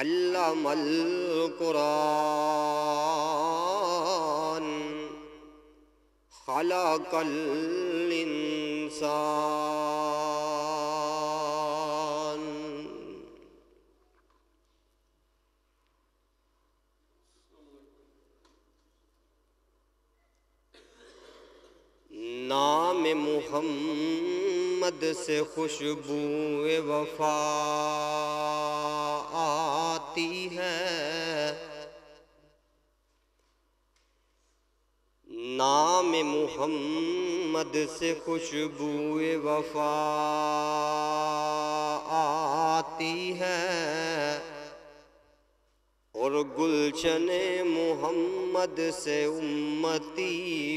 अल्लामल कुरान खलकल इंसान मोहम्मद से खुशबू वफा आती है। नाम मुहम्मद से खुशबू वफा आती है। गुलशन मोहम्मद से उम्मती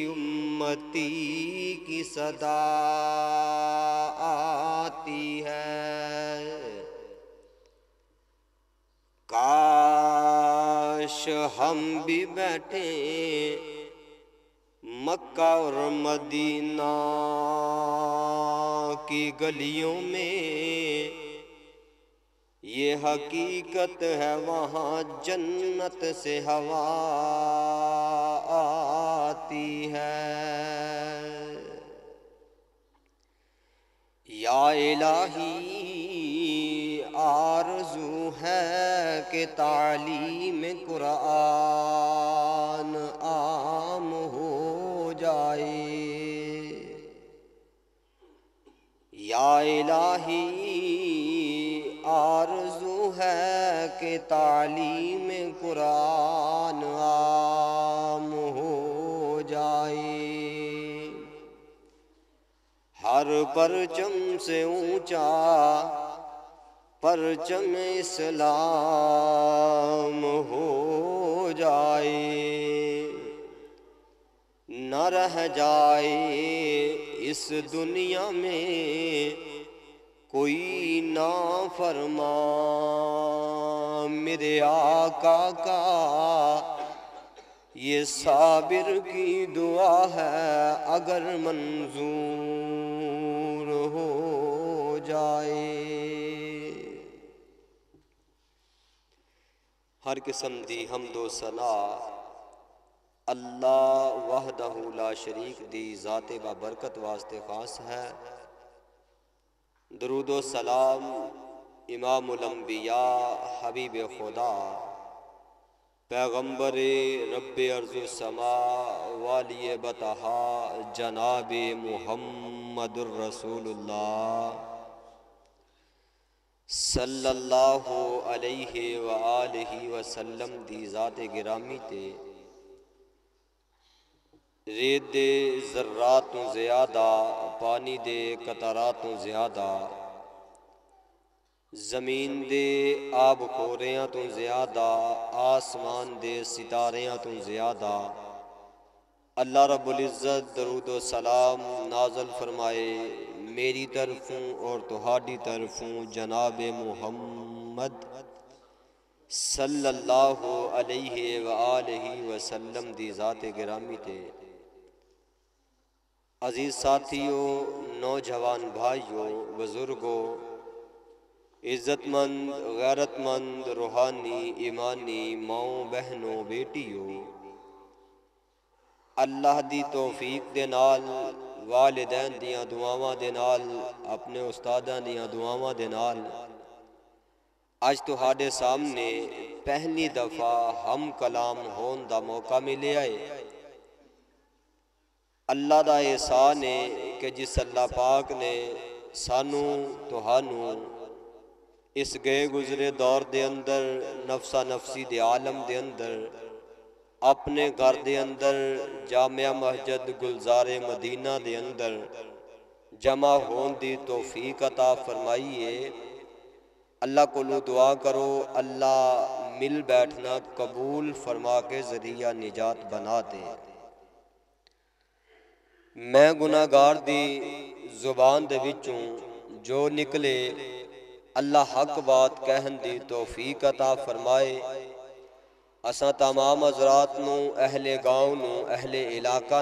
उम्मती की सदा आती है। काश हम भी बैठे मक्का और मदीना की गलियों में ये हकीकत है, वहाँ जन्नत से हवा आती है। या इलाही, आरज़ू है कि तालीम कुरान आम हो जाए। या इलाही, आरज़ू है कि तालीम कुरान आम हो जाए। हर परचम से ऊँचा परचम इस्लाम हो जाए। न रह जाए इस दुनिया में कोई ना फरमा, मेरे आका का ये साबिर की दुआ है, अगर मंजूर हो जाए। हर किस्म दी हम दो सना, अल्लाह वहदहू ला शरीक दी, ज़ाते बरकत वास्ते खास है। दरुद सलाम इमामबिया हबीब खुदा। पैगंबर रब अर्ज़ुसमा वाली बतहा, जनाब मुहम्मदुररसूलुल्लाह सल्लल्लाहु अलैहि वसल्लम दी ज़ात गिरामी ते रेत दे, ज़र्रात तो ज़्यादा, पानी दे, कतारात तो ज़्यादा। ज़मीन दे, आब खोरियाँ तो ज़्यादा, आसमान दे सितारियाँ तो ज़्यादा। अल्लाह रब्बुल इज़्ज़त, दरूद सलाम नाजल फरमाए, मेरी तरफों और तुहाडी तरफों जनाब मुहम्मद सल्लल्लाहु अलैहि वसल्लम दी ज़ात गिरामी ते। अज़ीज़ साथियों, नौजवान भाइयों, बुज़ुर्गों, इज़्ज़तमंद, गैरतमंद, रूहानी, ईमानी माओ, बहनों, बेटियों, अल्लाह दी तौफीक दे नाल, वालिदैन दियाँ दुआवां दे नाल, अपने उस्तादां दियाँ दुआवां दे नाल अज तुहाडे सामने पहली दफ़ा हम कलाम होने का मौका मिले है। अल्लाह का एहसान है कि जिस अल्लाह पाक ने सानू, तुहानू इस गए गुजरे दौर के अंदर, नफसा नफसी दे आलम के अंदर, अपने घर के अंदर, जामिया मस्जिद गुलजारे मदीना के अंदर जमा होने की तोफीक अता फरमाई है अल्लाह को दुआ करो, अल्लाह मिल बैठना कबूल फरमा के ज़रिया निजात बना दे। मैं गुनागार दी ज़ुबान दे जो निकले अल्लाह हक बात कहन दी तौफीक अता फरमाए असा तमाम हजरात अहले गाँव नू अहले इलाका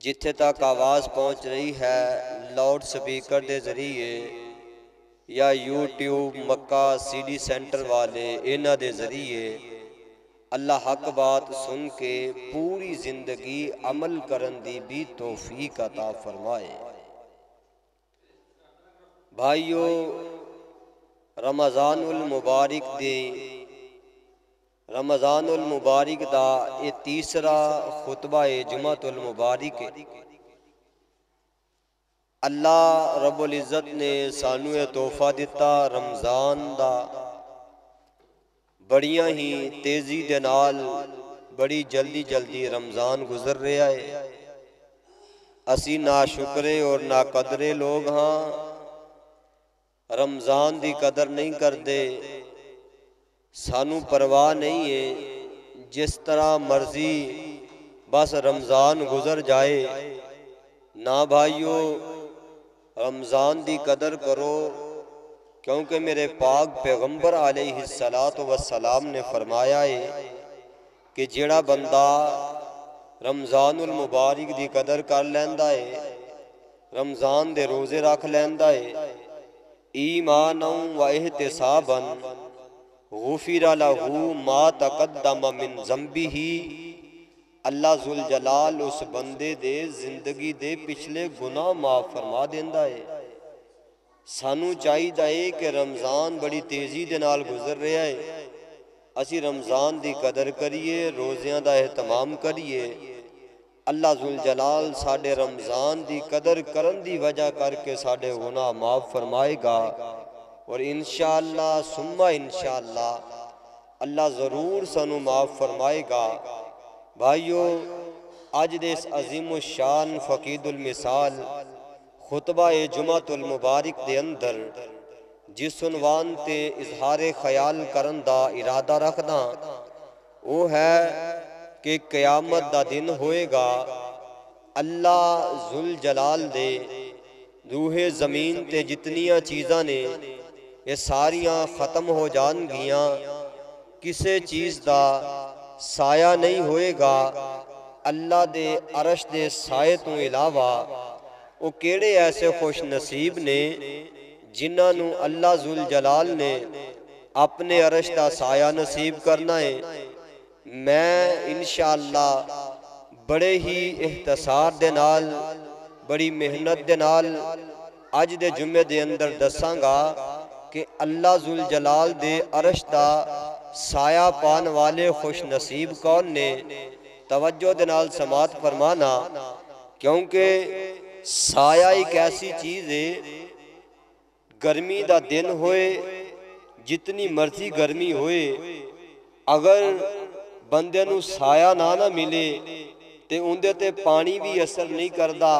जिथे तक आवाज़ पहुँच रही है लाउड स्पीकर के ज़रिए या यूट्यूब मक्का सी डी सेंटर वाले इन्हों के ज़रिए अल्लाह हक बात सुन के पूरी ज़िंदगी अमल करन दी भी तोफीक अता फरमाए। भाइयो रमज़ान उल मुबारक दे। रमज़ान उल मुबारक का तीसरा खुतबा है जुमत उल मुबारक अल्लाह रबुल इज़्ज़त ने सानू तोहफा दिता रमज़ान का ਬੜੀਆਂ ਹੀ ਤੇਜ਼ੀ ਦੇ ਨਾਲ ਬੜੀ ਜਲਦੀ ਜਲਦੀ ਰਮਜ਼ਾਨ ਗੁਜ਼ਰ ਰਿਹਾ ਹੈ ਅਸੀਂ ਨਾ ਸ਼ੁਕਰੇ ਔਰ ਨਾ ਕਦਰੇ ਲੋਗ ਹਾਂ ਰਮਜ਼ਾਨ ਦੀ ਕਦਰ ਨਹੀਂ ਕਰਦੇ ਸਾਨੂੰ ਪਰਵਾਹ ਨਹੀਂ ਹੈ ਜਿਸ ਤਰ੍ਹਾਂ ਮਰਜ਼ੀ ਬਸ ਰਮਜ਼ਾਨ ਗੁਜ਼ਰ ਜਾਏ ਨਾ ਭਾਈਓ रमज़ान की कदर करो क्योंकि मेरे पाक पैगंबर आलत वसलाम ने फरमाया है कि जड़ा बंदा रमज़ान उल मुबारक की कदर कर लेंदा है, रमज़ान दे रोज़े रख लेंदा है ईमान व एहतसाबन गुफिर लहू मा तकदम मिन जम्बी ही अल्लाह जुल जलाल उस बंदे दे ज़िंदगी दे पिछले गुनाह माफ़ फरमा देंदा है। ਸਾਨੂੰ ਚਾਹੀਦਾ ਹੈ ਕਿ ਰਮਜ਼ਾਨ ਬੜੀ ਤੇਜ਼ੀ ਦੇ ਨਾਲ ਗੁਜ਼ਰ ਰਿਹਾ ਹੈ ਅਸੀਂ ਰਮਜ਼ਾਨ ਦੀ ਕਦਰ ਕਰੀਏ ਰੋਜ਼ਿਆਂ ਦਾ ਇhtਮਾਮ ਕਰੀਏ ਅੱਲਾ ਜ਼ੁਲ ਜਲਾਲ ਸਾਡੇ ਰਮਜ਼ਾਨ ਦੀ ਕਦਰ ਕਰਨ ਦੀ ਵਜ੍ਹਾ ਕਰਕੇ ਸਾਡੇ ਗੁਨਾਹ ਮਾਫ ਫਰਮਾਏਗਾ ਔਰ ਇਨਸ਼ਾਅੱਲਾ ਸੁਮਾ ਇਨਸ਼ਾਅੱਲਾ ਅੱਲਾ ਜ਼ਰੂਰ ਸਾਨੂੰ ਮਾਫ ਫਰਮਾਏਗਾ भाइयों अज दे अजीम शान फ़कीदुल मिसाल खुतबा जुमातुल मुबारक के अंदर जिस उनवान से इजहार ख्याल कर इरादा रखना वो है कि कयामत का दिन होएगा, अल्लाह जुल जलाल दे रूहे ज़मीन ते जितनिया चीज़ा ने, ये सारिया खत्म हो जाएगियाँ किसे चीज़ का साया नहीं होएगा, अल्लाह दे अरश दे साए तो इलावा ਉਹ ਕਿਹੜੇ ਐਸੇ ਖੁਸ਼ ਨਸੀਬ ਨੇ ਜਿਨ੍ਹਾਂ ਨੂੰ ਅੱਲਾ ਜ਼ੁਲ ਜਲਾਲ ਨੇ ਆਪਣੇ ਅਰਸ਼ ਦਾ ਸਾਇਆ ਨਸੀਬ ਕਰਨਾ ਹੈ ਮੈਂ ਇਨਸ਼ਾਅੱਲਾ ਬੜੇ ਹੀ ਇhtਸਾਰ ਦੇ ਨਾਲ ਬੜੀ ਮਿਹਨਤ ਦੇ ਨਾਲ ਅੱਜ ਦੇ ਜੁਮੇ ਦੇ ਅੰਦਰ ਦੱਸਾਂਗਾ ਕਿ ਅੱਲਾ ਜ਼ੁਲ ਜਲਾਲ ਦੇ ਅਰਸ਼ ਦਾ साया पान वाले खुश नसीब कौन ने तवज्जो दे नाल समात फरमाना क्योंकि ਸਾਇਆ ਇੱਕ ਐਸੀ ਚੀਜ਼ ਏ, ਗਰਮੀ ਦਾ ਦਿਨ ਹੋਏ ਜਿੰਨੀ ਮਰਜ਼ੀ ਗਰਮੀ ਹੋਏ, ਅਗਰ ਬੰਦੇ ਨੂੰ ਸਾਇਆ ਨਾ ਨਾ ਮਿਲੇ ਤੇ ਉਹਦੇ ਤੇ ਪਾਣੀ ਵੀ ਅਸਰ ਨਹੀਂ ਕਰਦਾ,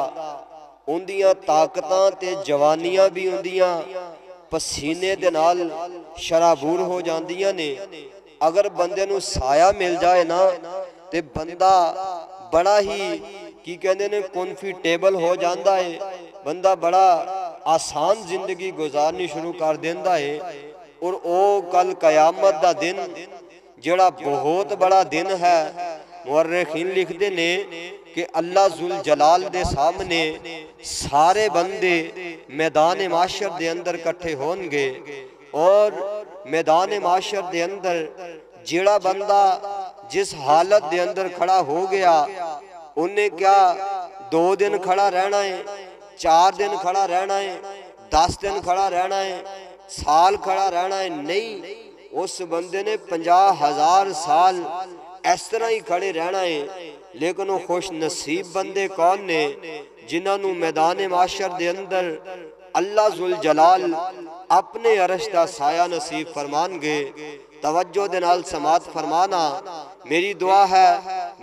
ਉਹਦੀਆਂ ਤਾਕਤਾਂ ਤੇ ਜਵਾਨੀਆਂ ਵੀ ਹੁੰਦੀਆਂ, ਪਸੀਨੇ ਦੇ ਨਾਲ ਸ਼ਰਾਬੂਰ ਹੋ ਜਾਂਦੀਆਂ ਨੇ। ਅਗਰ ਬੰਦੇ ਨੂੰ ਸਾਇਆ ਮਿਲ ਜਾਏ ਨਾ, ਤੇ ਬੰਦਾ ਬੜਾ ਹੀ ਕੀ ਕਹਿੰਦੇ ਨੇ ਕੰਫਰਟੇਬਲ ਹੋ ਜਾਂਦਾ ਹੈ ਬੰਦਾ ਬੜਾ ਆਸਾਨ ਜ਼ਿੰਦਗੀ ਗੁਜ਼ਾਰਨੀ ਸ਼ੁਰੂ ਕਰ ਦਿੰਦਾ ਹੈ ਔਰ ਉਹ ਕੱਲ ਕਿਆਮਤ ਦਾ ਦਿਨ ਜਿਹੜਾ ਬਹੁਤ ਬੜਾ ਦਿਨ ਹੈ मुर्रखीन लिखते ने कि अल्लाह जुल जलाल दे सामने सारे बंदे मैदान माशर दे अंदर कट्ठे होंगे और मैदान माशर दे अंदर जेड़ा बंदा जिस हालत दे अंदर खड़ा हो गया उन्हें क्या दो दिन खड़ा रहना है, चार दिन खड़ा रहना है, दस दिन खड़ा रहना है, साल खड़ा रहना है? नहीं, उस बंदे ने पंजाह हज़ार साल इस तरह ही खड़े रहना है। लेकिन वो खुश नसीब बंदे कौन ने जिन्होंने मैदान माशर के अंदर अल्लाह जुल जलाल अपने अरश का साया नसीब फरमान गए तवज्जो दे समात फरमाना, मेरी दुआ है,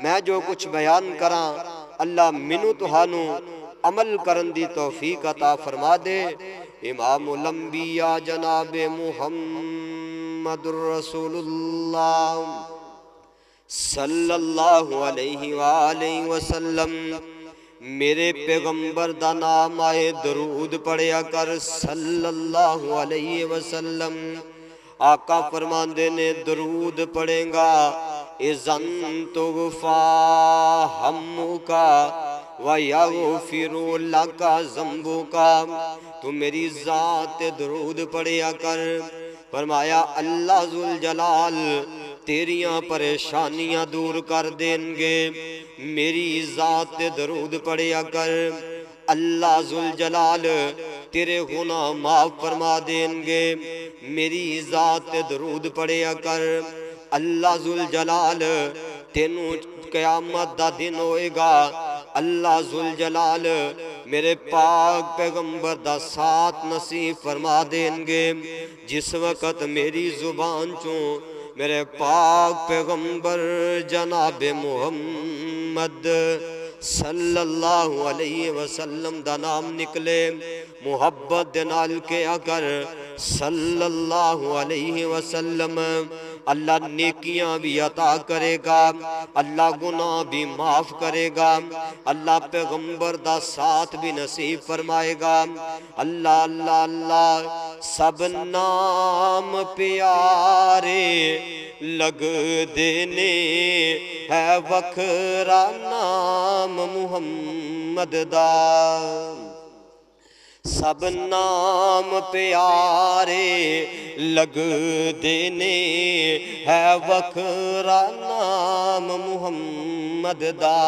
मैं जो कुछ बयान करा, अल्लाह मिनू तुहानू अमल करन दी तौफीक अता फरमा दे। इमाम लंबिया जनाब मुहम्मद रसूलुल्लाह सल्लल्लाहु अलैहि वसल्लम। मेरे पैगंबर दा नाम आए दरूद पढ़िया कर सल्लल्लाहु अलैहि वसल्लम। आका फरमांदे ने, दरूद पढ़ेगा इजन तुगफा हमका वयगफिरु लका जम्बुका तू मेरी जात दरूद पढ़िया कर। फरमाया, अल्लाह जुल जलाल तेरिया परेशानियाँ दूर कर देंगे। मेरी जात दरूद पढ़िया कर। अल्लाह जुल जलाल तेरे गुना माफ़ फरमा देंगे। मेरी जात दरूद पढ़िया कर। अल्लाह जुल जलाल तेनू कयामत का दिन होएगा। अल्लाह जुल जलाल मेरे पाक पैगंबर दा साथ नसीब फरमा देंगे। जिस वक्त मेरी ज़ुबान चो मेरे पाक पैगंबर जनाब मोहम्मद सल्लल्लाहु अलैहि वसल्लम दा नाम निकले। मुहब्बत दे नाल के अगर सल्लल्लाहु अलैहि वसल्लम अल्लाह नेकियाँ भी अता करेगा, अल्लाह गुनाह भी माफ़ करेगा, अल्लाह पैगंबर दा साथ भी नसीब फरमाएगा, अल्लाह अल्लाह अल्लाह, सब नाम प्यारे लग देने है वखरा नाम मुहम्मद दा। सब नाम प्यारे लग देने है वखरा नाम मुहम्मद दा।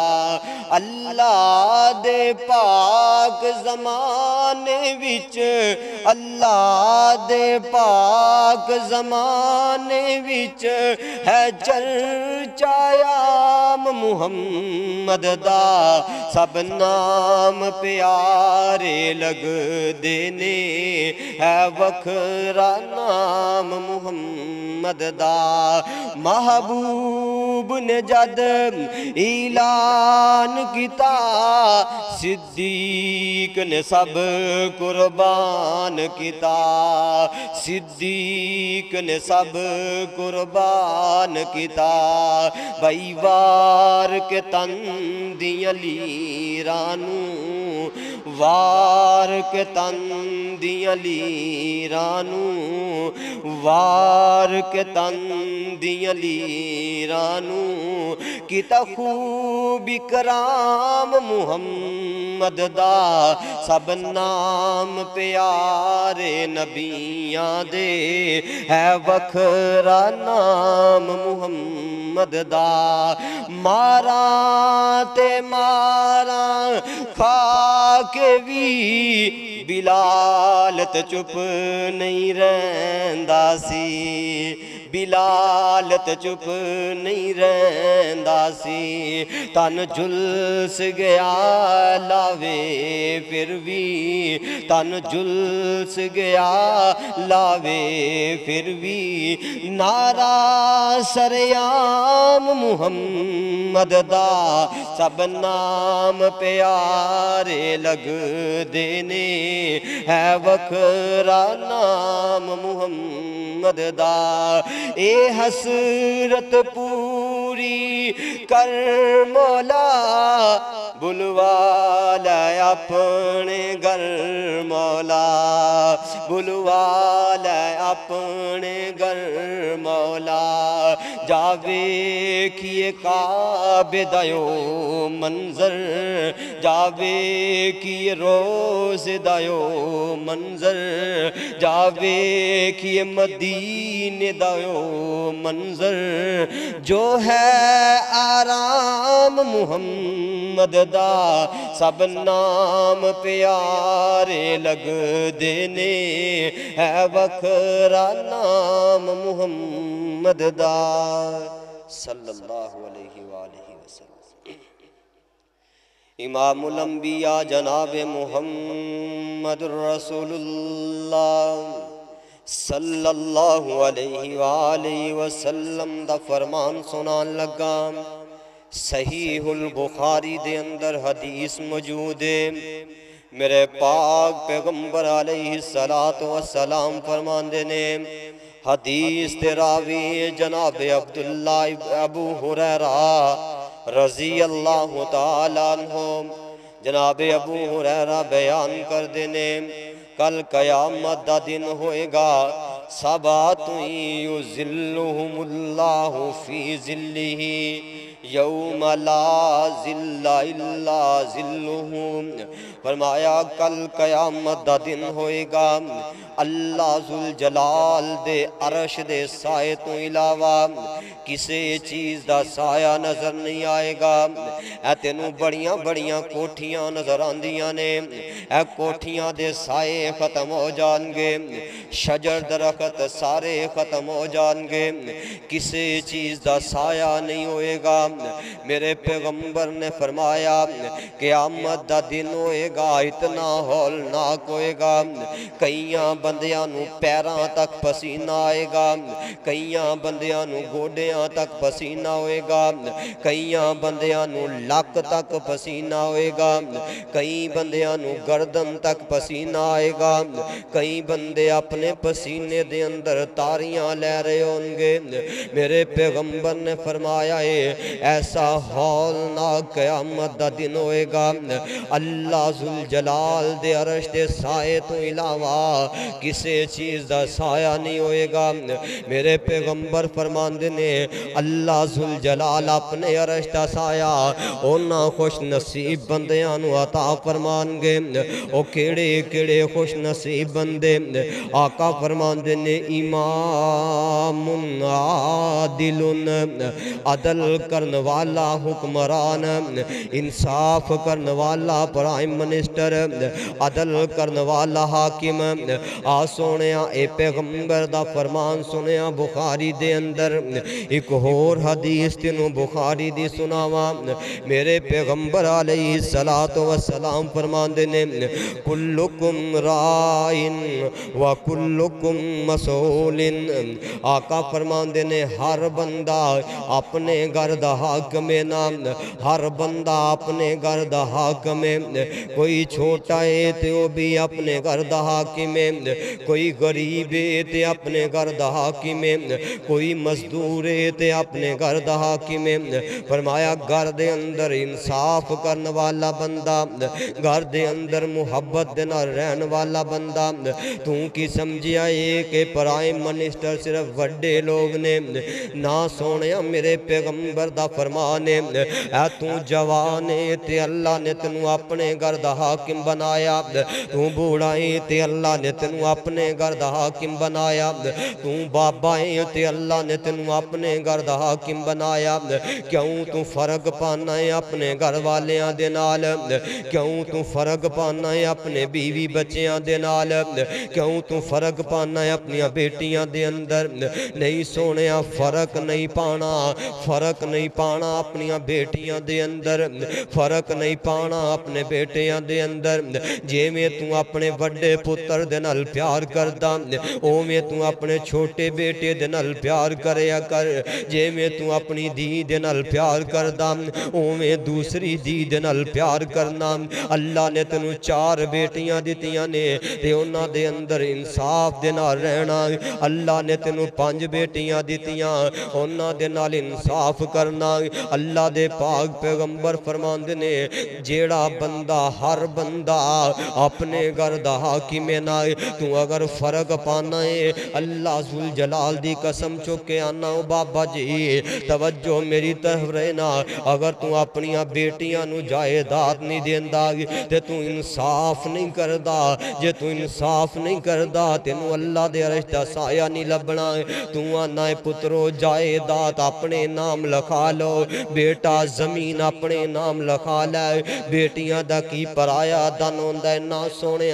अल्लाह दे पाक जमाने विच, अल्लाह दे पाक जमाने विच है चर्चायाम मुहम्मद दा। सब नाम प्यारे लग देने है वखरा नाम मुहम्मद दा महबूब ने जद ऐलान किता सिद्दीक ने सब कुर्बान किता सिद्दीक ने सब कुर्बान किता बई वार के तन दिया लीरानू वार के तन दिया लीरानू, वार के तन दिया लीरानू, किता खूब कराम मुहम्मद दा, सब नाम प्यारे नबियाँ दे, है वखरा नाम मुहम्मद दा। मारा ते मारा, खा के भी बिलाल त चुप नहीं रहंदा सी। सी बिलालत चुप नहीं रहंदा सी। तन झुलस गया लावे फिर भी। तन झुलस गया लावे फिर भी। नारा सरयाम मुहम्मद दा। सब नाम प्यारे लग देने है वखरा नाम मुहम्मद दा। ए हसरत पूरी कर मौला बुलवाला अपने घर मौला बुलवाला अपने घर मौला। जावे किए काबे दयो मंजर जावे किए रोज दयो मंजर जावे किए मदीने दयो मंजर जो है आराम मुहम्मद दा। सब नाम प्यारे लग देने है वखरा नाम मुहम्मद दा। सल्लल्लाहु अलैहि वसल्लम। इमामुल जनाब मुहम्मद रसूलुल्लाह। सल्लल्लाहु अलैहि वसल्लम दा फरमान सुनान लगा। सहीहुल बुखारी दे अंदर हदीस मौजूद है। मेरे पाक पैगंबर अलैहि सलातो वसलाम फरमांदे ने, हदीस ते रावी जनाब अब्दुल्ला अबू हुरैरा रज़ी अल्लाह तआला जनाब अबू हुरैरा बयान कर देने कल कयामत दा दिन होएगा सबातुल्लाहु फ़ी जिल्लिही, यौम ला जिल्ला इल्ला जिल्लुहु। फरमाया, कल कयामत दा दिन होएगा, अल्लाह जुल जलाल दे अरश दे साए तो इलावा ਕਿਸੇ ਚੀਜ਼ ਦਾ ਸਾਇਆ ਨਜ਼ਰ ਨਹੀਂ ਆਏਗਾ ਇਹ ਤੈਨੂੰ ਬੜੀਆਂ ਬੜੀਆਂ ਕੋਠੀਆਂ ਨਜ਼ਰ ਆਉਂਦੀਆਂ ਨੇ ਇਹ ਕੋਠੀਆਂ ਦੇ ਸਾਏ ਖਤਮ ਹੋ ਜਾਣਗੇ ਸ਼ਜਰ ਦਰਖਤ ਸਾਰੇ ਖਤਮ ਹੋ ਜਾਣਗੇ ਕਿਸੇ ਚੀਜ਼ ਦਾ ਸਾਇਆ ਨਹੀਂ ਹੋਏਗਾ ਮੇਰੇ ਪੈਗੰਬਰ ਨੇ ਫਰਮਾਇਆ ਕਿਆਮਤ ਦਾ ਦਿਨ ਹੋਏਗਾ ਇਤਨਾ ਹੌਲਨਾਕ ਹੋਏਗਾ ਕਈਆਂ ਬੰਦਿਆਂ ਨੂੰ ਪੈਰਾਂ ਤੱਕ ਪਸੀਨਾ ਆਏਗਾ ਕਈਆਂ ਬੰਦਿਆਂ ਨੂੰ ਗੋਡਿਆਂ ਤੱਕ ਪਸੀਨਾ ਹੋਏਗਾ ਕਈਆਂ ਬੰਦਿਆਂ ਨੂੰ ਲੱਕ ਤੱਕ ਪਸੀਨਾ ਹੋਏਗਾ ਕਈ ਬੰਦਿਆਂ ਨੂੰ ਗਰਦਨ ਤੱਕ ਪਸੀਨਾ ਆਏਗਾ ਕਈ ਬੰਦੇ ਆਪਣੇ ਪਸੀਨੇ ਦੇ ਅੰਦਰ ਤਾਰੀਆਂ ਲੈ ਰਹੇ ਹੋਣਗੇ ਮੇਰੇ ਪੈਗੰਬਰ ਨੇ ਫਰਮਾਇਆ ਏ ਐਸਾ ਹੌਲਨਾਕ ਕਿਆਮਤ ਦਾ ਦਿਨ ਹੋਏਗਾ ਅੱਲਾ ਜ਼ੁਲ ਜਲਾਲ ਦੇ ਅਰਸ਼ ਦੇ ਸਾਏ ਤੋਂ ਇਲਾਵਾ ਕਿਸੇ ਚੀਜ਼ ਦਾ ਸਾਇਆ ਨਹੀਂ ਹੋਏਗਾ ਮੇਰੇ ਪੈਗੰਬਰ ਫਰਮਾਉਂਦੇ ਨੇ अल्लाह जुल जलाल अपने अरश साया ओना खुश नसीब बंदियाँ अता फरमानगे। ओ केड़े केड़े खुश नसीब बंद, आका फरमान ने, इमामुन आदिलुन, अदल करने वाला हुक्मरान, इंसाफ करने वाला प्राइम मिनिस्टर, अदल करने वाला हाकिम। आ सुने ए पैगंबर का फरमान सुनिया बुखारी दे अंदर एक होर हदीस तेन बुखारी दी सुनावा। मेरे पैगंबर आलही सला तो सलाम फरमाते ने, कुल्लुकुम राइन व कुल्लुकुम मसोलिन। आका फरमाते ने, हर बंदा अपने घर दहाक में नाम हर बंदा अपने घर दहाक में। कोई छोटा है तो भी अपने घर दहाकी में। कोई गरीब है तो अपने घर दहाकी में। कोई मजदूर है ते अपने घर दहाकी में फरमाया, घर दे अंदर इंसाफ करने वाला बंदा, घर दे अंदर मुहब्बत दे रहन वाला बंदा। तू कि समझिया ये कि प्राइम मिनिस्टर सिर्फ़ वे लोग ने, ना सोने मेरे पैगंबर का फरमान है। तू जवान है ते अल्लाह ने तेन अपने घर का हाकिम बनाया। तू बूढ़ा है ते अल्लाह ने तेन अपने घर का हाकिम बनाया। तू बाबा है ते अल्लाह ने तेन अपने अपने घर का हाकिम बनाया। क्यों तू फ़र्क पाना है अपने घर वालिया क्यों तू फ़र्क पाना है अपने बीवी बच्चों के नाल? क्यों तू फ़र्क पाना है अपन बेटिया के अंदर? नहीं सोने फ़र्क नहीं पाना। फ़र्क नहीं पाना अपन बेटिया के अंदर। फ़र्क नहीं पाना अपने बेटिया के अंदर। जिमें तू अपने व्डे पुत्र प्यार करता उमें तू अपने छोटे बेटे दे प्यार कर। ਆਪਣੇ ਛੋਟੇ ਬੇਟੇ ਦੇ ਨਾਲ ਪਿਆਰ ਕਰਿਆ ਕਰ ਜਿਵੇਂ ਤੂੰ ਆਪਣੀ ਧੀ ਦੇ ਨਾਲ ਪਿਆਰ ਕਰਦਾ ਉਵੇਂ ਦੂਸਰੀ ਧੀ ਦੇ ਨਾਲ ਪਿਆਰ ਕਰਨਾ ਅੱਲਾ ਨੇ ਤੈਨੂੰ ਚਾਰ ਬੇਟੀਆਂ ਦਿੱਤੀਆਂ ਨੇ ਤੇ ਉਹਨਾਂ ਦੇ ਅੰਦਰ ਇਨਸਾਫ ਦੇ ਨਾਲ ਰਹਿਣਾ ਅੱਲਾ ਨੇ ਤੈਨੂੰ ਪੰਜ ਬੇਟੀਆਂ ਦਿੱਤੀਆਂ ਉਹਨਾਂ ਦੇ ਨਾਲ ਇਨਸਾਫ ਕਰਨਾ ਅੱਲਾ ਦੇ ਪਾਕ ਪੈਗੰਬਰ ਫਰਮਾਉਂਦੇ ਨੇ ਜਿਹੜਾ ਬੰਦਾ ਹਰ ਬੰਦਾ ਆਪਣੇ ਘਰ ਦਾ ਹਾਕਿਮ ਹੈ ਨਾ ਤੂੰ ਅਗਰ ਫਰਕ ਪਾਣਾ ਹੈ ਅੱਲਾ ਜ਼ੁਲ ਜਲਾਲ ਦੀ ਕਸਮ ਚੁੱਕ बाबा जी तवज्जो मेरी तरफ़ रहना। अगर तू अपन बेटिया जायदाद नहीं देता तो तू इंसाफ नहीं करता जे तू इंसाफ नहीं करता तेन अल्लाह दे रिश्ता साया नहीं लभना तू आना पुत्रो, जायदाद अपने नाम लिखा लो। बेटा, ज़मीन अपने नाम लिखा लै। बेटिया का की पराया धन होंगे ना सोने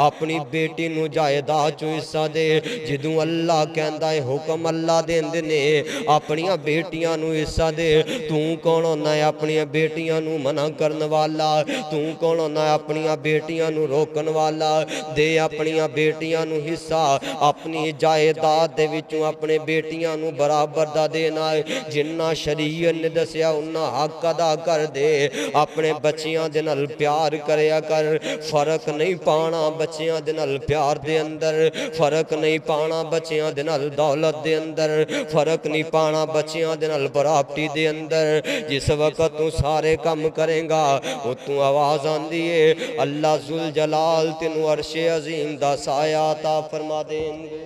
अपनी बेटी जायदाद चो हिस्सा दे। जो अल्लाह कहता है हुक्म अल्लाह देंदे ने। ਅੱਲਾ ਕਹਿੰਦਾ ਹੈ ਹੁਕਮ ਅੱਲਾ ਦਿੰਦੇ ਨੇ ਆਪਣੀਆਂ ਬੇਟੀਆਂ ਨੂੰ ਹਿੱਸਾ ਦੇ ਤੂੰ ਕੌਣ ਹੁੰਦਾ ਹੈ ਆਪਣੀਆਂ ਬੇਟੀਆਂ ਨੂੰ ਮਨਾ ਕਰਨ ਵਾਲਾ ਤੂੰ ਕੌਣ ਹੁੰਦਾ ਹੈ ਆਪਣੀਆਂ ਬੇਟੀਆਂ ਨੂੰ ਰੋਕਣ ਵਾਲਾ ਦੇ ਆਪਣੀਆਂ ਬੇਟੀਆਂ ਨੂੰ ਹਿੱਸਾ ਆਪਣੀ ਜਾਇਦਾਦ ਦੇ ਵਿੱਚੋਂ ਆਪਣੇ ਬੇਟੀਆਂ ਨੂੰ ਬਰਾਬਰ ਦਾ ਦੇਣਾ ਹੈ ਜਿੰਨਾ ਸ਼ਰੀਅਤ ਨੇ ਦੱਸਿਆ ਉਹਨਾਂ ਹੱਕ ਅਦਾ ਕਰ ਦੇ ਆਪਣੇ ਬੱਚਿਆਂ ਦੇ ਨਾਲ ਪਿਆਰ ਕਰਿਆ ਕਰ ਫਰਕ ਨਹੀਂ ਪਾਣਾ ਬੱਚਿਆਂ ਦੇ ਨਾਲ ਪਿਆਰ ਦੇ ਅੰਦਰ ਫਰਕ ਨਹੀਂ ਪਾਣਾ ਬੱਚਿਆਂ ਦੇ ਨਾਲ ਦੌਲਤ ਦੇ ਅੰਦਰ ਫਰਕ फ़र्क नहीं पाना बच्चों बराबरी के अंदर। जिस वक्त तू सारे काम करेगा, उतू आवाज़ आती है, अल्लाह जुल जलाल तेन अरशे अजीम का साया ता फरमा देंगे।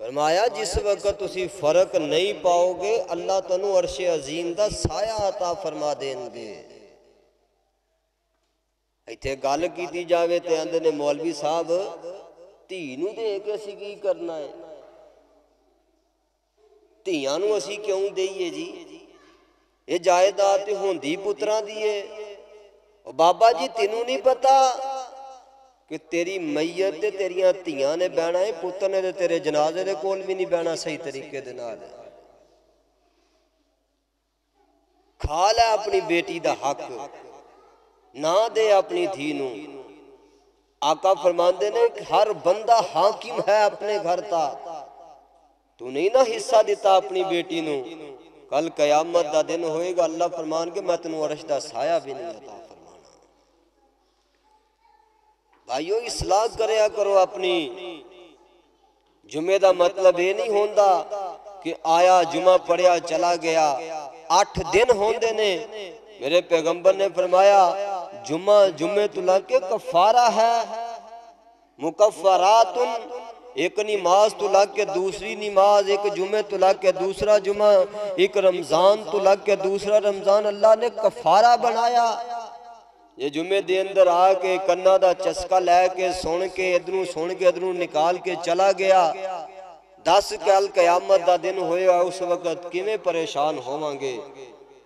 फरमाया, जिस वक्त तुम फ़र्क नहीं पाओगे, अल्लाह तेन अरशे अजीम का साया फरमा देंगे। इतने गल की जाए तो आते मौलवी साहब ਧੀ ਨੂੰ ਦੇ ਕੇ ਅਸੀਂ ਕੀ ਕਰਨਾ ਹੈ ਧੀਆਂ ਨੂੰ ਅਸੀਂ ਕਿਉਂ ਦੇਈਏ ਜੀ ਇਹ ਜਾਇਦਾਦ ਤੇ ਹੁੰਦੀ ਪੁੱਤਰਾਂ ਦੀ ਏ ਉਹ ਬਾਬਾ ਜੀ ਤੈਨੂੰ ਨਹੀਂ ਪਤਾ ਕਿ ਤੇਰੀ ਮਈਤ ਤੇ ਤੇਰੀਆਂ ਧੀਆਂ ਨੇ ਬਹਿਣਾ ਹੈ ਪੁੱਤਰ ਨੇ ਤੇ ਤੇਰੇ ਜਨਾਜ਼ੇ ਦੇ ਕੋਲ ਵੀ ਨਹੀਂ ਬਹਿਣਾ ਸਹੀ ਤਰੀਕੇ ਦੇ ਨਾਲ ਖਾ ਲੈ ਆਪਣੀ ਬੇਟੀ ਦਾ ਹੱਕ ਨਾ ਦੇ ਆਪਣੀ ਧੀ ਨੂੰ आका फरमाते ने हर बंदा हाकिम है अपने घर का तू नहीं ना हिस्सा दिता अपनी बेटी नू। कल कयामत का दिन होएगा, अल्लाह फरमान के, मैं तेन अरश का साया भी नहीं अता फरमाना। भाइयों, इसलाह करया करो अपनी। जुमे का मतलब ये नहीं होता कि आया जुमा पढ़िया, चला गया। अठ दिन होंगे ने, मेरे पैगंबर ने फरमाया जुमा जुमे जुमेतुल्ला तो के कफारा है। मुकफरातुन एक नमाज़ तो लग के दूसरी नमाज़, एक जुमे तो लग के दूसरा जुमा एक रमज़ान तो लग के दूसरा रमज़ान, अल्लाह ने कफारा बनाया। ये जुमे दे अंदर आके कन्ना दा चस्का लैके सुन के, इधरों सुन के, इधरों निकाल के चला गया। दस कल कयामत का दिन होया उस वक्त किमें परेशान होवोंगे?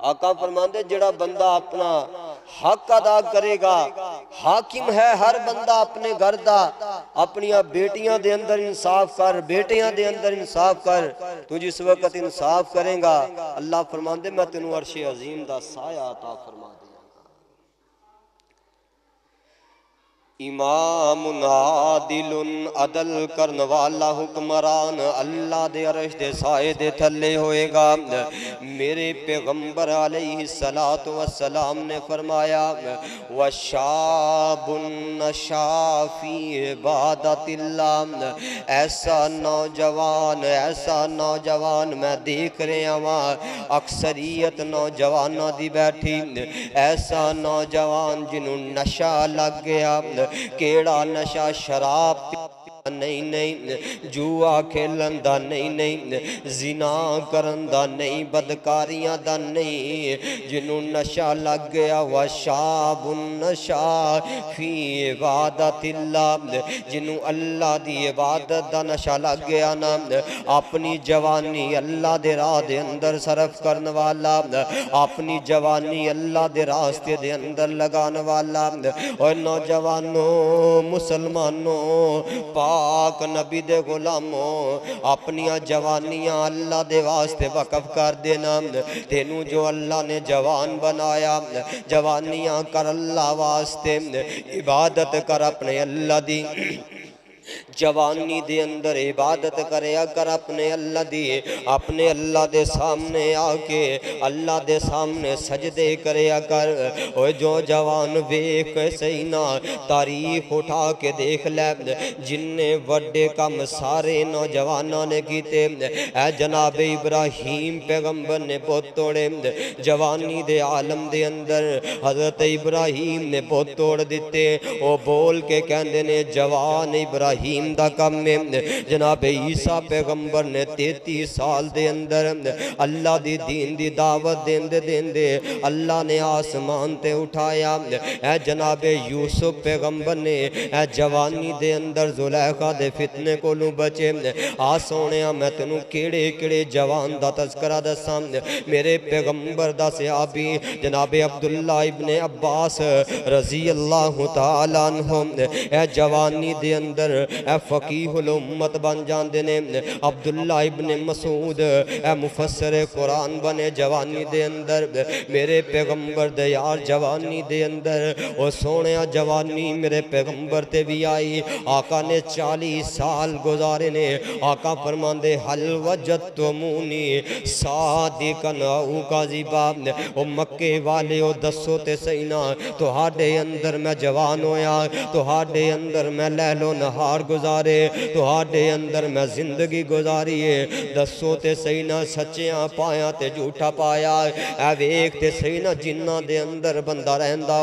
आका फरमाते जड़ा बंदा अपना हक अदा करेगा। हाकिम है हर बंदा अपने घर का अपनिया बेटिया के अंदर इंसाफ कर, बेटिया के अंदर इंसाफ कर। तू जिस वक्त इंसाफ करेगा, अल्लाह फरमाते मैं तेन अरशे अजीम का साया अता फरमा इमाम नादिलुन अदल करन वाला हुक्मरान, अल्लाह दे अरश दे साए दे थल्ले होएगा। मेरे पैगंबर सलातो वसलाम ने फरमाया, व शाबुन शाफी इबादतिल्लाह। ऐसा नौजवान ऐसा नौजवान मैं देख रहा वां अक्सरियत नौजवानों दी बैठी। ऐसा नौजवान जिन्हों नशा लग गया केड़ा नशा शराब नहीं नहीं जुआ खेलन का नहीं नहीं। जिना करन का नहीं, बदकारियाँ का नहीं। जिन्हों नशा लग गया व शाब नशा। फ़ी इबादत जिन्हों अल्लाह की इबादत का नशा लग गया ना। अपनी जवानी अल्लाह के राह के अंदर सरफ करने वाला। अपनी जवानी अल्लाह के रास्ते दे अंदर लगाने वाला। और नौजवानों, मुसलमानों, पा पाक नबी दे गुलामो, अपनिया जवानियाँ अल्लाह दे वास्ते वकफ कर देना। तेनू जो अल्लाह ने जवान बनाया, जवानियाँ कर अल्लाह वास्ते, इबादत कर अपने अल्लाह दी। जवानी दे अंदर इबादत करया कर अपने अल्लाह दी, अपने अल्लाह दे सामने आके अल्लाह दे सामने सजदे करया कर ओ जो जवान वेख सही ना तारीख उठा के देख ले, जिन्ने वड्डे कम सारे नौजवानों ने कीते ए जनाब इब्राहिम पैगंबर ने पुत तोड़े जवानी दे आलम दे अंदर हज़रत इब्राहिम ने पुत तोड़ दिते ओ बोल के कहंदे ने, जवान इब्राहिम दा कम है जनाब ईसा पैगंबर ने तेती साल दे अंदर अल्लाह दी दीन दी दावत देंदे देंदे अल्लाह ने आसमान ते उठाया ए जनाब यूसुफ पैगंबर ने ए जवानी दे अंदर जुलैखा दे फितने कोलों बचे आ सोने मैं तेनू केड़े केड़े जवान दा तस्करा दसां मेरे पैगंबर दा सहाबी जनाब अब्दुल्ला इब्ने अब्बास रज़ी अल्लाह ए जवानी दे अंदर ए फकीहुल बन जाते ने। अब्दुल्ला इबन मसूद, ए मुफसर कुरान बने जवानी दे अंदर। मेरे पैगंबर दे यार जवानी दे अंदर। और सोने जवानी मेरे पैगंबर ते भी आई। आका ने चालीस साल गुजारे ने। आका फरमाते हल वजत तो सादी कनाऊ का जीबा ओ मक्के वाले, ओ दसो ते सही ना। तो अंदर मैं जवान होया तो अंदर मैं लहलो नहार गुजार गुजारे थोड़े अंदर मैं ज़िंदगी गुजारी दसो ते सही ना सचिया पाया ते झूठा पाया। है वेख ते सही ना जिन्ना दे अंदर बंदा रहा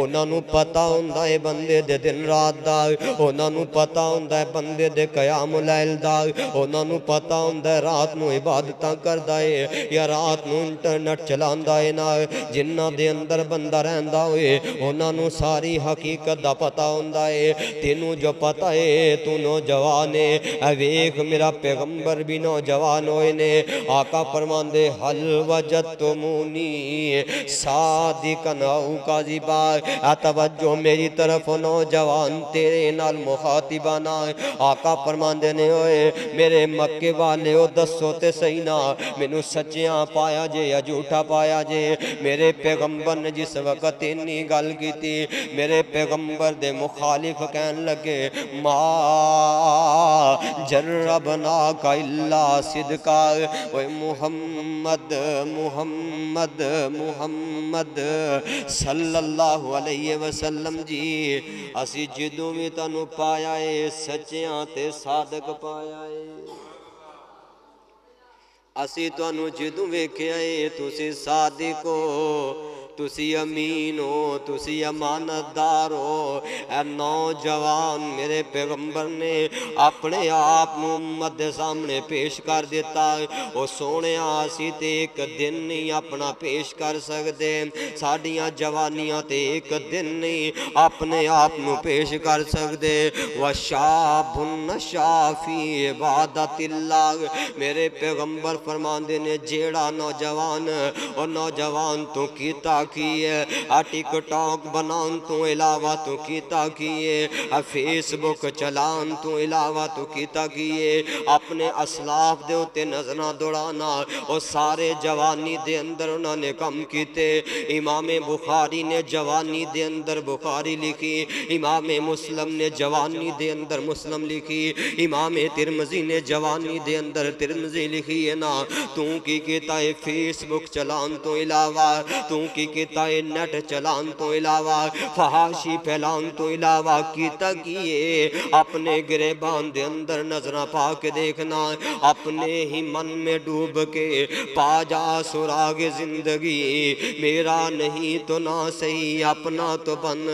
उन्होंने पता होंगे है बंदे दे दिन रात का उन्होंने पता होंगे बंदे दे कयाम लैल का उन्होंने पता होंगे रात में इबादत करता है या रात में इंटरनेट चलाता है ना। जिन्ना दे अंदर बंदा रहा हो सारी हकीकत का पता होंगे तेनू जो पता है तू नौजवान है अवेख मेरा पैगंबर भी नौजवान होए ने आका फरमांदे, हल वजत तो मुनी सादिकन काजी बाग। तवज्जो मेरी तरफ़ नौजवान, तेरे नाल मुखातिबा मुखातिबाना आका फरमान दे ने, ओए, मेरे मक्के वाले, ओ दसो ते सही ना। मेनू सच्चियाँ पाया जे, या झूठा पाया जे। मेरे पैगंबर ने जिस वक्त इन्नी गल की थी मेरे पैगंबर दे मुखालिफ कहन लगे, माँ जर्रबना का इल्ला सिदका। वे मोहम्मद मोहम्मद मोहम्मद, सल्लल्लाहु अलैहि वसल्लम जी, असि जिदों भी तनु पाया है, सच्चियाँ ते सादक पाया है। असी तू जिदू वेख्या है, तुसी सादिक हो तुसी अमीन हो तुसी अमानतदार हो नौजवान मेरे पैगंबर ने अपने आप मुहम्मद सामने पेश कर दिता वो सोने असी तो एक दिन नहीं अपना पेश कर सकते साढ़िया जवानिया तो एक दिन नहीं अपने आप न पेश कर सकते व शाह शाफी वादा तिला मेरे पैगंबर फरमाते ने जेड़ा नौजवान और नौजवान तू तो किता की है आ टिकटॉक बनान तो इलावा तो कीता किए आ फेसबुक चलान तो तो कीता किए अपने असलाफ दे उत्ते नज़र दौड़ाना और सारे जवानी दे अंदर उन्होंने कम किते। इमाम बुखारी ने जवानी दे अंदर बुखारी लिखी, इमाम मुस्लिम ने जवानी दे अंदर मुस्लिम लिखी, इमाम तिरमजी ने जवानी दे अंदर तिरमजी लिखी है ना। तू की किता है फेसबुक चलान तो इलावा, तू की किता नेट चलान तो इलावा, फहाशी फैलान तो इलावा किता किए अपने गिरेबान दे अंदर नज़र पा के देखना, अपने ही मन में डूब के पा जा सुराग ज़िंदगी। मेरा नहीं तो ना सही, अपना तो बन।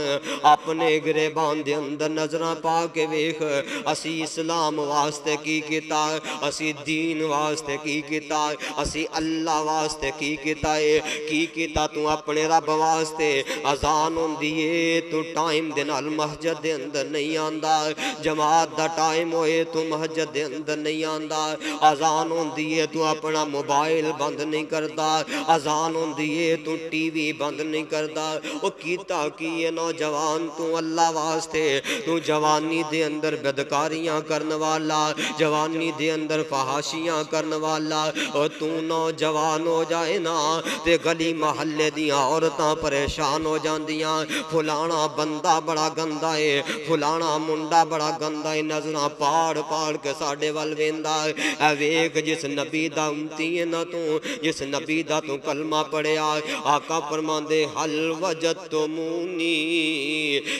अपने गिरेबान दे अंदर नज़र पा के वेख। असी इस्लाम वास्ते की किता, असी दीन वास्ते की किता, असी अल्लाह वास्ते की किता है की किता तू अपने रब वास्ते अजान होंदी है तू टाइम दे नाल मस्जिद दे अंदर नहीं आंदा। जमात दा टाइम होए, तू मस्जिद दे अंदर नहीं आंदा। अजान होंदी है तू अपना मोबाइल बंद नहीं करदा। अजान होंदी है तू टीवी बंद नहीं करदा। ओ कीता की है नौजवान? तू अल्लाह वास्ते, तू जवानी दे अंदर बदकारियाँ करने वाला। जवानी दे अंदर फहाशियाँ करने वाला। और तू नौजवान हो जाए ना, ते गली महल्ले दियाँ औरत परेशान हो जांदियाँ। फुलाना बंदा बड़ा गंदा है फुलाना मुंडा बड़ा गंदा है नज़र पाड़ पाड़ के साडे वल वेंदा है वेख, जिस नबी दा उमती है ना तू, जिस नबी दा तू कलमा पढ़िया आका फरमांदे, हल वजत तो मुनी,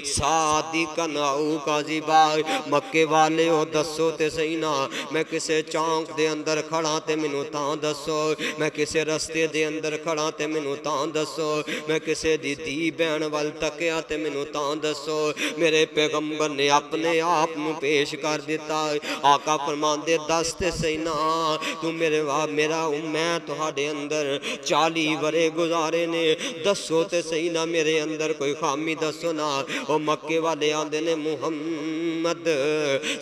सादिकन औ काजिबा मक्के वाले हो दसो ते सही ना, मैं किसे चौंक दे अंदर खड़ा ते मैनू तां दसो मैं किसे रस्ते दे अंदर खड़ा ते मैनू तां दसो मैं किसी दी धी भैन वाल तकिया तो मैनू दसो मेरे पैगंबर ने अपने आप में पेश कर दिता आका फरमाते दस तो सही ना तू मेरे वाह मेरा मैं थोड़े अंदर चाली वरे गुजारे ने दसो तो सही ना मेरे अंदर कोई खामी दसो ना वो मक्के वाले आते ने मुहम्मद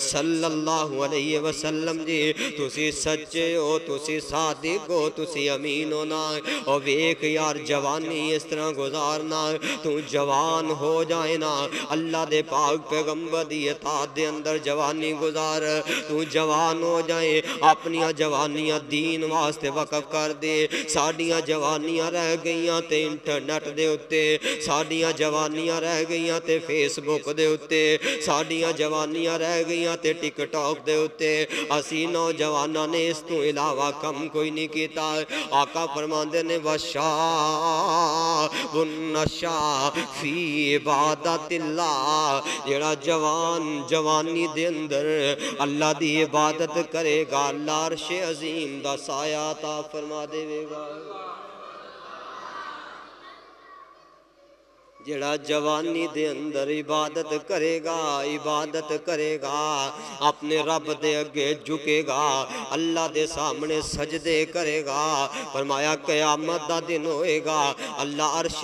सल्लल्लाहु अलैहि वसल्लम जी तुसी सच्चे हो तुसी सादिक हो तुसी अमीन हो ना और वेख यार जवानी इस तरह गुजारना, तू जवान हो जाए ना अल्लाह दे पाक पैगंबर दी दे अंदर जवानी गुजार। तू जवान हो जाए अपनी जवानियाँ दीन वास्ते वकफ कर दे। साडियाँ जवानियाँ रह गई ते इंटरनेट दे उत्ते। साडियाँ जवानियाँ रह गई ते फेसबुक दे उत्ते। साडियाँ जवानियाँ रह गई ते टिकटॉक दे उत्ते। असी नौजवाना ने इस तू इलावा कम कोई नहीं किया आका फरमाते ने वशा नशा फ़ी इबादत जेड़ा जवान जवानी दे अंदर अल्लाह दी इबादत करेगा, अल्लाह अजीम दा साया ता फरमा देवेगा। ਜਿਹੜਾ ਜਵਾਨੀ ਦੇ ਅੰਦਰ ਇਬਾਦਤ ਕਰੇਗਾ ਇਬਾਦਤ ਕਰੇਗਾ ਆਪਣੇ ਰੱਬ ਦੇ ਅੱਗੇ ਝੁਕੇਗਾ ਅੱਲਾ ਦੇ ਸਾਹਮਣੇ ਸਜਦੇ ਕਰੇਗਾ ਫਰਮਾਇਆ ਕਿਆਮਤ ਦਾ ਦਿਨ ਹੋਏਗਾ ਅੱਲਾ ਅਰਸ਼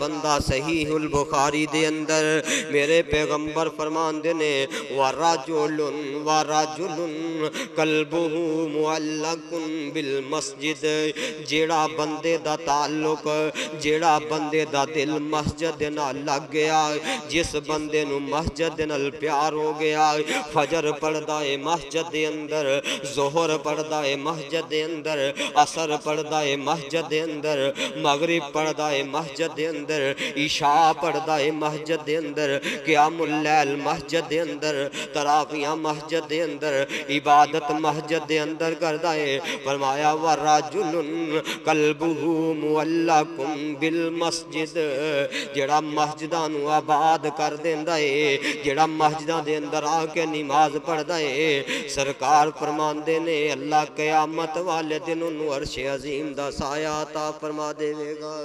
ਬੰਦਾ ਸਹੀਹੁਲ ਬੁਖਾਰੀ ਦੇ ਅੰਦਰ ਮੇਰੇ ਪੈਗੰਬਰ ਫਰਮਾਉਂਦੇ ਨੇ ਵਰਾਜੁਲੁਨ ਵਰਾਜੁਲੁਨ ਕਲਬੁਹੂ ਮੁਅੱਲਕੁਨ ਬਿਲ ਮਸਜਿਦ ਜਿਹੜਾ ਬੰਦੇ बंदे का ताल्लुक जोड़ा बंदे का दिल मस्जिद लग गया जिस बंदे मस्जिद न प्यार हो गया फजर पढ़ता है मस्जिद के अंदर जोहर पढ़ता है मस्जिद के अंदर असर पढ़ता है मस्जिद के अंदर मगरिब पढ़ता है मस्जिद के अंदर ईशा पढ़ता है मस्जिद के अंदर क्यामुल्लैल मस्जिद के अंदर तराफियाँ मस्जिद के अंदर इबादत मस्जिद के अंदर करता है फरमाया वर्रा जुलन कलबू मुअल्लाकुम बिल मस्जिद। जेड़ा मस्जिदां आबाद कर देंदा है जड़ा मस्जिदां के अंदर आके नमाज़ पढ़दा है सरकार फरमांदे ने, अल्लाह कयामत वाले दिन उन्होंने अरशे अजीम दा साया ता फरमा देवेगा।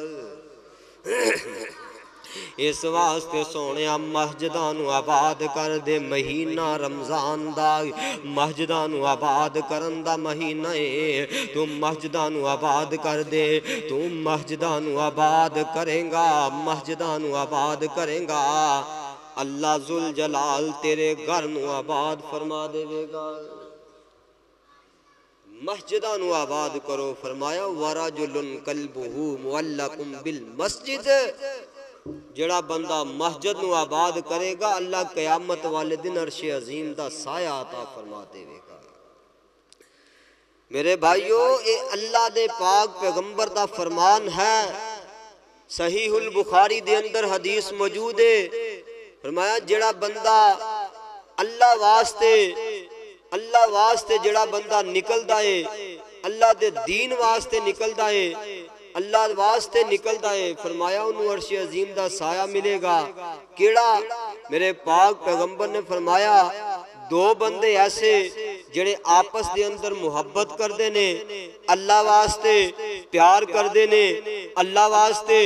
ਇਸ ਵਾਸਤੇ ਸੋਹਣਿਆ ਮਸਜਿਦਾਂ ਨੂੰ ਆਬਾਦ ਕਰ ਦੇ ਮਹੀਨਾ ਰਮਜ਼ਾਨ ਦਾ ਮਸਜਿਦਾਂ ਨੂੰ ਆਬਾਦ ਕਰਨ ਦਾ ਮਹੀਨਾ ਏ ਤੂੰ ਮਸਜਿਦਾਂ ਨੂੰ ਆਬਾਦ ਕਰ ਦੇ ਤੂੰ ਮਸਜਿਦਾਂ ਨੂੰ ਆਬਾਦ ਕਰੇਗਾ ਮਸਜਿਦਾਂ ਨੂੰ ਆਬਾਦ ਕਰੇਗਾ ਅੱਲਾ ਜ਼ੁਲ ਜਲਾਲ ਤੇਰੇ ਘਰ ਨੂੰ ਆਬਾਦ ਫਰਮਾ ਦੇਵੇਗਾ ਮਸਜਿਦਾਂ ਨੂੰ ਆਬਾਦ ਕਰੋ ਫਰਮਾਇਆ ਵਰਾਜੁਲਨ ਕਲਬੁਹੂ ਮੁਅੱਲਕੁਮ ਬਿਲ ਮਸਜਿਦ जड़ा बंदा मस्जिद में आबाद करेगा, अल्लाह कयामत वाले दिन अरशे अजीम का साया आता फरमा देगा मेरे भाइयों, ये अल्लाह दे पाक पैगंबर का फरमान है सही उल बुखारी दे अंदर हदीस मौजूद है। फरमाया, जड़ा बंदा अल्लाह वास्ते अल्लाह वास्ते जड़ा बंदा निकलता है, अल्लाह दे दीन वास्ते निकलता है अल्लाह वास्ते निकलता है। फरमाया उन्होंने अर्श अजीम का साया मिलेगा। केड़ा? मेरे पाक पैगंबर ने फरमाया, दो बंदे ऐसे ਜਿਹੜੇ ਆਪਸ ਦੇ ਅੰਦਰ ਮੁਹੱਬਤ ਕਰਦੇ ਨੇ ਅੱਲਾ ਵਾਸਤੇ ਪਿਆਰ ਕਰਦੇ ਨੇ ਅੱਲਾ ਵਾਸਤੇ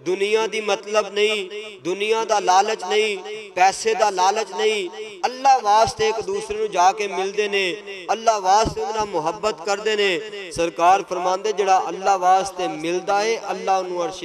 ਦੁਨੀਆ ਦੀ ਮਤਲਬ ਨਹੀਂ ਦੁਨੀਆ ਦਾ ਲਾਲਚ ਨਹੀਂ ਪੈਸੇ ਦਾ ਲਾਲਚ ਨਹੀਂ ਅੱਲਾ ਵਾਸਤੇ ਇੱਕ ਦੂਸਰੇ ਨੂੰ ਜਾ ਕੇ ਮਿਲਦੇ ਨੇ ਅੱਲਾ ਵਾਸਤੇ ਉਹਨਾਂ ਮੁਹੱਬਤ ਕਰਦੇ ਨੇ ਸਰਕਾਰ ਫਰਮਾਉਂਦੇ ਜਿਹੜਾ ਅੱਲਾ ਵਾਸਤੇ ਮਿਲਦਾ ਏ ਅੱਲਾ ਉਹਨੂੰ ਅਰਸ਼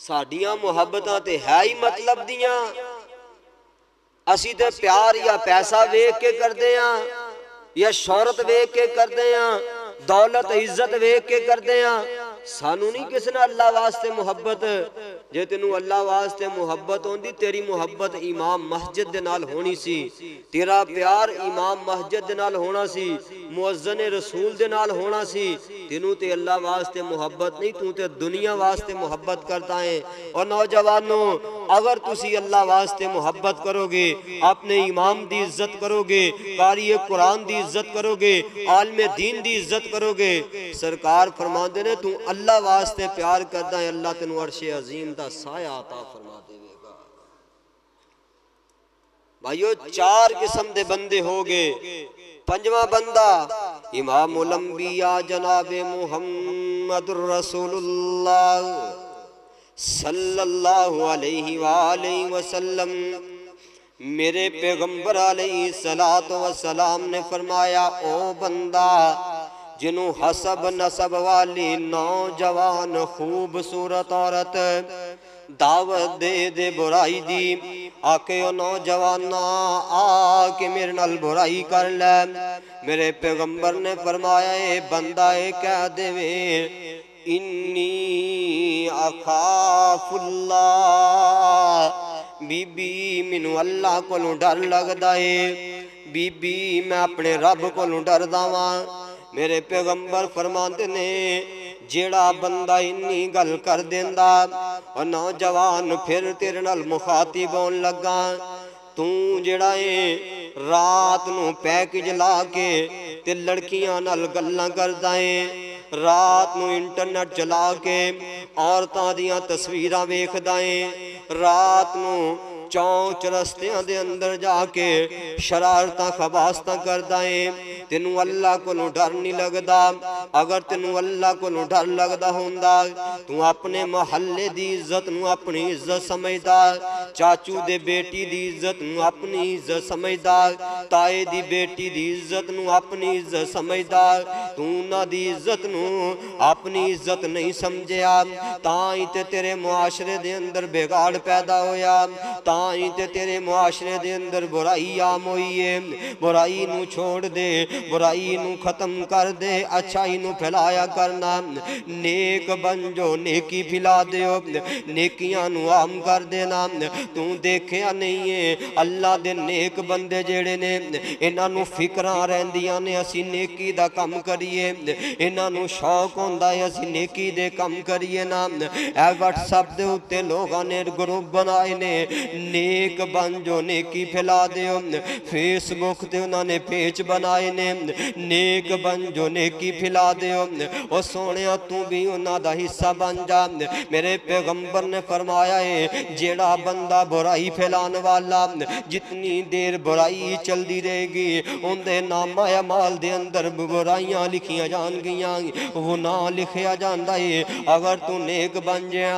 ਸਾਡੀਆਂ ਮੁਹੱਬਤਾਂ ਤੇ ਹੈ ਹੀ ਮਤਲਬ ਦੀਆਂ ਅਸੀਂ ਤੇ ਪਿਆਰ ਜਾਂ ਪੈਸਾ ਵੇਖ ਕੇ ਕਰਦੇ ਆਂ ਜਾਂ ਸ਼ੌਹਰਤ ਵੇਖ ਕੇ ਕਰਦੇ ਆਂ ਦੌਲਤ ਇੱਜ਼ਤ ਵੇਖ ਕੇ ਕਰਦੇ ਆਂ ਸਾਨੂੰ ਨਹੀਂ ਕਿਸ ਨਾਲ ਅੱਲਾ ਵਾਸਤੇ ਮੁਹੱਬਤ ਜੇ ਤੈਨੂੰ ਅੱਲਾ ਵਾਸਤੇ ਮੁਹੱਬਤ ਹੁੰਦੀ ਤੇਰੀ ਮੁਹੱਬਤ ਇਮਾਮ ਮਸਜਿਦ ਦੇ ਨਾਲ ਹੋਣੀ ਸੀ ਤੇਰਾ ਪਿਆਰ ਇਮਾਮ ਮਸਜਿਦ ਦੇ ਨਾਲ ਹੋਣਾ ਸੀ ਮੁਅੱਜ਼ਨ ਰਸੂਲ ਦੇ ਨਾਲ ਹੋਣਾ ਸੀ ਤੈਨੂੰ ਤੇ ਅੱਲਾ ਵਾਸਤੇ ਮੁਹੱਬਤ ਨਹੀਂ ਤੂੰ ਤੇ ਦੁਨੀਆ ਵਾਸਤੇ ਮੁਹੱਬਤ ਕਰਦਾ ਹੈ ਔਰ ਨੌਜਵਾਨੋ अगर तुम अल्लाह वास्ते मुहब्बत करोगे, अपने इमाम की इज़्ज़त करोगे, कारी कुरान की इज़्ज़त करोगे, आलम दीन की इज़्ज़त करोगे, सरकार फरमाते ने, तू अल्लाह वास्ते प्यार करता है अल्लाह तेन अरशे अजीम का साया आता फरमा देगा भाइयों चार किस्म के बंदे हो गए पंजवा बंदा इमाम जनाबे मुहम्मद रसूलुल्लाह। सल्लल्लाहु अलैहि वसल्लम, मेरे अलैहि सलात व सलाम ने फरमाया, ओ बंदा जिन्हों हसब नसब वाली नौजवान खूबसूरत औरत, दावत दे दे बुराई दी, आके ओ नौजवाना, आके मेरे नाल बुराई कर ले। मेरे पैगंबर ने फरमाया बंदा, ए कह देवे इन्नी अखाफुल्ला बीबी मैनू अल्लाह को डर लगता है। बीबी, मैं अपने रब को डरदा वा। मेरे पैगंबर फरमाते ने, जड़ा बंदा इन्नी गल कर देंदा और नौजवान फिर तेरे नाल मुखातिब होन लगा। तू जेड़ा है, रात नैकेज ला के लड़किया लड़कियाँ नाल है। ਰਾਤ ਨੂੰ ਇੰਟਰਨੈਟ ਚਲਾ ਕੇ ਔਰਤਾਂ ਦੀਆਂ ਤਸਵੀਰਾਂ ਵੇਖਦਾ ਏ ਰਾਤ ਨੂੰ ਚੌਂਚ ਰਸਤਿਆਂ ਦੇ ਅੰਦਰ ਜਾ ਕੇ ਸ਼ਰਾਰਤਾਂ ਖਬਾਸਤਾਂ ਕਰਦਾ ਏ ਤੈਨੂੰ ਅੱਲਾ ਕੋਲੋਂ ਡਰ ਨਹੀਂ ਲੱਗਦਾ ਅਗਰ ਤੈਨੂੰ ਅੱਲਾ ਕੋਲੋਂ ਡਰ ਲੱਗਦਾ ਹੁੰਦਾ ਤੂੰ ਆਪਣੇ ਮਹੱਲੇ ਦੀ ਇੱਜ਼ਤ ਨੂੰ ਆਪਣੀ ਇੱਜ਼ਤ ਸਮਝਦਾ ਚਾਚੂ ਦੇ ਬੇਟੀ ਦੀ ਇੱਜ਼ਤ ਨੂੰ ਆਪਣੀ ਇੱਜ਼ਤ ਸਮਝਦਾ ਤਾਏ ਦੀ ਬੇਟੀ ਦੀ ਇੱਜ਼ਤ ਨੂੰ ਆਪਣੀ ਇੱਜ਼ਤ ਸਮਝਦਾ ਤੂੰ ਉਹਨਾਂ ਦੀ ਇੱਜ਼ਤ ਨੂੰ ਆਪਣੀ ਇੱਜ਼ਤ ਨਹੀਂ ਸਮਝਿਆ ਤਾਂ ਹੀ ਤੇ ਤੇਰੇ ਮੁਆਸ਼ਰੇ ਦੇ ਅੰਦਰ ਵਿਗਾੜ ਪੈਦਾ ਹੋਇਆ ਤਾਂ ਹੀ ਤੇ ਤੇਰੇ ਮੁਆਸ਼ਰੇ ਦੇ ਅੰਦਰ ਬੁਰਾਈ ਆਮ ਹੋਈ ਏ ਬੁਰਾਈ ਨੂੰ ਛੋੜ ਦੇ ਬੁਰਾਈ ਨੂੰ ਖਤਮ ਕਰ ਦੇ ਅਛਾਈ ਨੂੰ ਫੈਲਾਇਆ ਕਰਨਾ ਨੇਕ ਬਣ ਜੋ ਨੇਕੀ ਫੈਲਾ ਦਿਓ ਨੇਕੀਆਂ ਨੂੰ ਆਮ ਕਰ ਦੇਣਾ ਤੂੰ ਦੇਖਿਆ ਨਹੀਂ ਏ ਅੱਲਾ ਦੇ ਨੇਕ ਬੰਦੇ ਜਿਹੜੇ ਨੇ ਇਹਨਾਂ ਨੂੰ ਫਿਕਰਾਂ ਰਹਿੰਦੀਆਂ ਨੇ ਅਸੀਂ ਨੇਕੀ ਦਾ ਕੰਮ ਕਰੀਏ ਇਹਨਾਂ ਨੂੰ ਸ਼ੌਕ ਹੁੰਦਾ ਹੈ ਅਸੀਂ ਨੇਕੀ ਦੇ ਕੰਮ ਕਰੀਏ ਨਾ ਇਹ WhatsApp ਦੇ ਉੱਤੇ ਲੋਕਾਂ ਨੇ ਗਰੁੱਪ ਬਣਾਏ ਨੇ ਨੇਕ ਬਣ ਜੋ ਨੇਕੀ ਫੈਲਾ ਦਿਓ ਫੇਸਬੁੱਕ ਤੇ ਉਹਨਾਂ ਨੇ ਪੇਜ ਬਣਾਏ ਨੇ ने नेक बन जो नेकी फिला दो और सोने तू भी उन्हों का हिस्सा बन जा। मेरे पैगंबर ने फरमाया है जेड़ा बंदा बुराई फैलाने वाला, जितनी देर बुराई चलती रहेगी उनके नामा माल के अंदर बुराइया लिखिया जान गई वो ना लिखा जाता है अगर तू नेक बन जा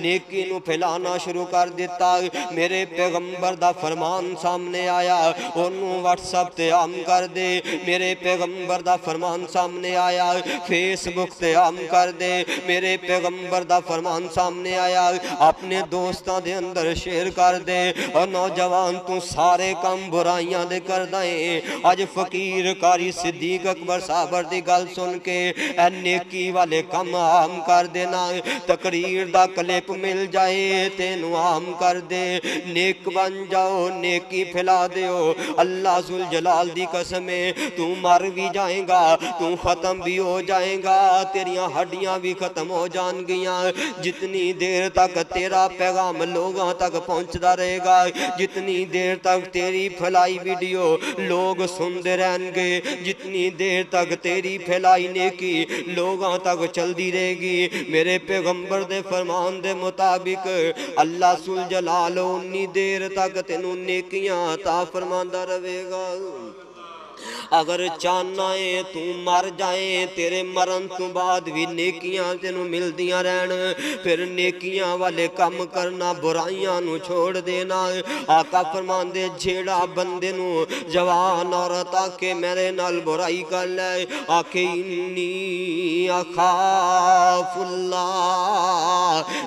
नेकी फैलाना शुरू कर दिता, मेरे पैगंबर का फरमान सामने आया, ओनू वट्सअप से आम कर दे। ਮੇਰੇ ਪੈਗੰਬਰ ਦਾ ਫਰਮਾਨ ਸਾਹਮਣੇ ਆਇਆ ਫੇਸਬੁੱਕ ਤੇ ਆਮ ਕਰ ਦੇ ਮੇਰੇ ਪੈਗੰਬਰ ਦਾ ਫਰਮਾਨ ਸਾਹਮਣੇ ਆਇਆ ਆਪਣੇ ਦੋਸਤਾਂ ਦੇ ਅੰਦਰ ਸ਼ੇਅਰ ਕਰ ਦੇ ਔਰ ਨੌਜਵਾਨ ਤੂੰ ਸਾਰੇ ਕੰਮ ਬੁਰਾਈਆਂ ਦੇ ਕਰਦਾ ਏ ਅੱਜ ਫਕੀਰ ਕਾਰੀ ਸਿੱਦੀਕ ਅਕਬਰ ਸਾਬਰ ਦੀ ਗੱਲ ਸੁਣ ਕੇ ਐ ਨੇਕੀ ਵਾਲੇ ਕੰਮ ਆਮ ਕਰ ਦੇਣਾ ਤਕਰੀਰ ਦਾ ਕਲਿੱਪ ਮਿਲ ਜਾਏ ਤੈਨੂੰ ਆਮ ਕਰ ਦੇ ਨੇਕ ਬਣ ਜਾਓ ਨੇਕੀ ਫੈਲਾ ਦਿਓ ਅੱਲਾ ਜ਼ੁਲ ਜਲਾਲ ਦੀ ਕਸਮ ਏ तू मर भी जाएगा, तू खत्म भी हो जाएगा, तेरिया हड्डियाँ भी खत्म हो जान जितनी देर तक तेरा पैगाम लोगों तक पहुँचता रहेगा, जितनी देर तक तेरी फैलाई वीडियो लोग सुनते रहेंगे, जितनी देर तक तेरी फैलाई नेकी लोगों तक चलती रहेगी। मेरे पैगंबर दे फरमान दे मुताबिक अल्लाह सुल जला लो उन्नी देर तक तेन नेकिया ता फरमा रहेगा अगर चाहना है, तू मर जाए, तेरे मरण तो बाद भी नेकिया तेन मिलदिया रहन। फिर नेकिया वाले कम करना, बुराइयाँ छोड़ देना। आका फरमाते जेड़ा बंदे जवान औरत आके मेरे नाल बुराई कर ले। आके इन्नी अखाफुल्ला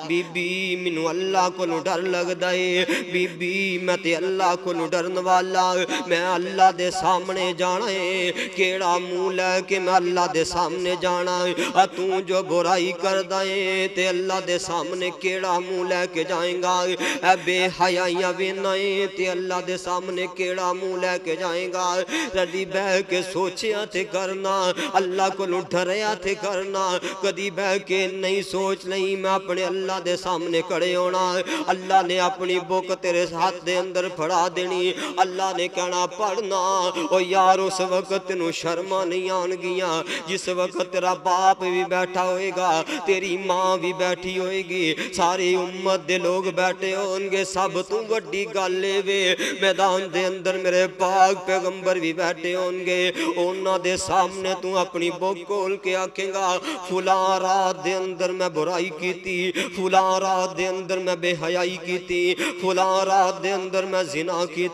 बीबी, मैनू अल्लाह को डर लगता है। बीबी, मैं ते अल्लाह को डरन वाला। मैं अल्लाह दे सामने जाना केड़ा मूह लैके मैं अल्लाह के सामने जाना है? तू जो बुराई कर दे ते अल्लाह के सामने केड़ा मूह लैके जाएगा ए बेहयाइया वेना है, ते अल्लाह के सामने केड़ा मूह लैके जाएगा कदी बह के सोचिया थे करना, अल्लाह को डरिया थे करना, कदी बह के नहीं सोच नहीं मैं अपने अल्लाह के सामने खड़े होना अल्लाह ने अपनी बुक तेरे हाथ के अंदर फड़ा देनी, अल्लाह ने कहना, पढ़ना, ओ यार उस वक्त नु शर्मा नहीं आन गिया जिस वक्त तेरा बाप भी बैठा होएगा, तेरी माँ भी बैठी होएगी, सारी उम्मत दे लोग बैठे होंगे सब तू वड्डी गल वे। मैदान दे अंदर मेरे पाक पैगंबर भी बैठे होंगे उन्होंने सामने तू अपनी बुक खोल के आखेगा, फुला रात दे अंदर मैं बुराई की फुला रात दे अंदर मैं बेहयाई की फुला रात दे अंदर मैं जिना किया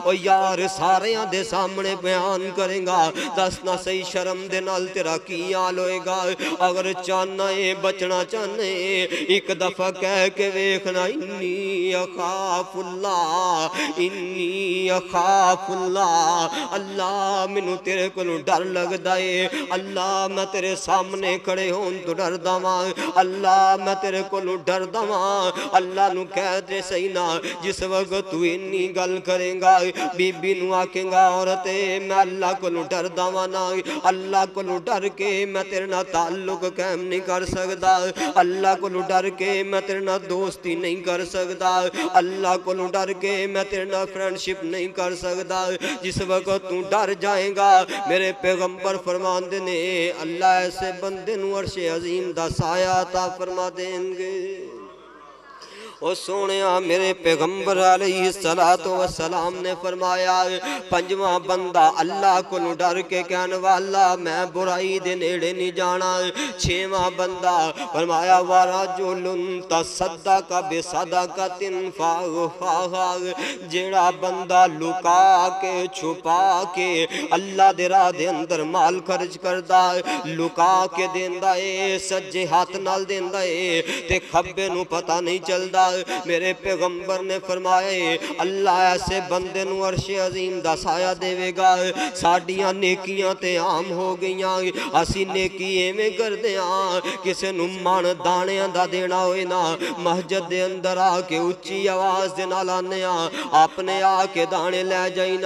और यार सारे दे सामने बयान काम करेगा। दस ना सही शर्म दे नाल तेरा की हाल होएगा। अगर चाहना है, बचना चाहने एक दफ़ा कह के वेखना इन्नी अखाफुल्ला इन्नी अखाफुल्ला अल्लाह, मैनू तेरे को डर लगता है। अल्लाह, मैं तेरे सामने खड़े हो तू तो डर दवा। अल्लाह, मैं तेरे को डर दवा। अल्लाह नू कह दे सही ना, जिस वक्त तू इन्नी गल करेगा, बीबी नू आखेगा, औरत मैं अल्लाह को डरदा वा ना अल्लाह को डर के मैं तेरे ना ताल्लुक कैम नहीं कर सकता अल्लाह को डर के मैं तेरे ना दोस्ती नहीं कर सकता अल्लाह को डर के मैं तेरे ना फ्रेंडशिप नहीं कर सकता जिस वक्त तू डर जाएगा, मेरे पैगंबर फरमान ने, अल्लाह ऐसे बंदे अर्शे अजीम दसाया था फरमा देंगे। और सोने मेरे पैगंबर सलातो सलाम ने फरमाया, पंजवा बंदा अल्लाह को डर के कहने वाला, मैं बुराई दे नेड़े नहीं जाना। छेवा बंदा फरमाया वारा जो लुनता सदा का बेसदा का तिन फाग फाग, जेड़ा बंदा लुका के, छुपा के अल्लाह दे राह दे अंदर माल खर्च करदा लुका के देंदा ए सज्जे हाथ नाल देंदा ए ते खब्बे नु पता नहीं चलदा। मेरे पैगंबर ने फरमाए अल्लाह ऐसे बंदे अरश अजीम का साया देगा साडिया नेकियाँ ते आम हो गई असी नेकी एवं करते हाँ किसी मन दाणिया का देना हो मस्जिद के अंदर आके उच्ची आवाज़ के नाल आने अपने आके दाने लै जाई